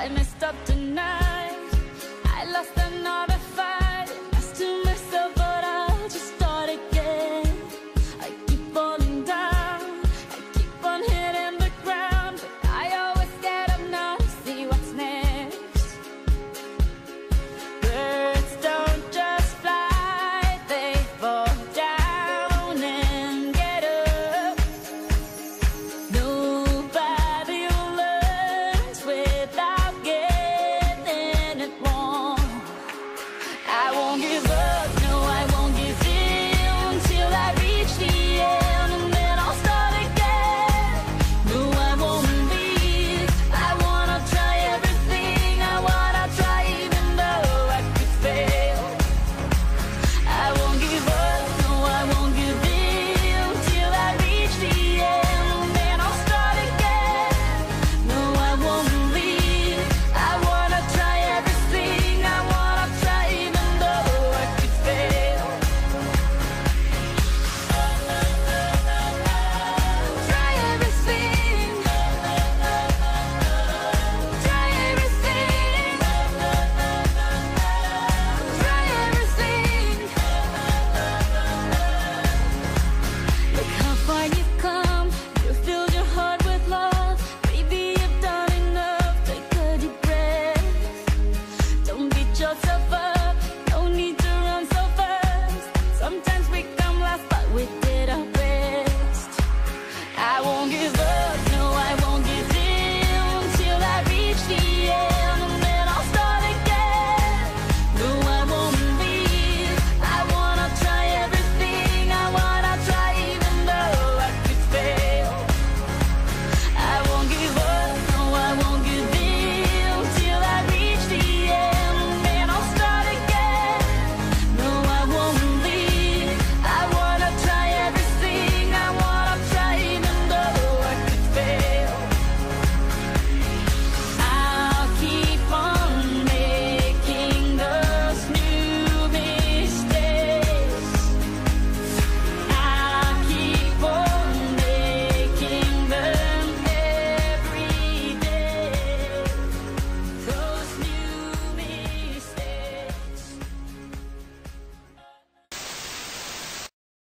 I messed up tonight.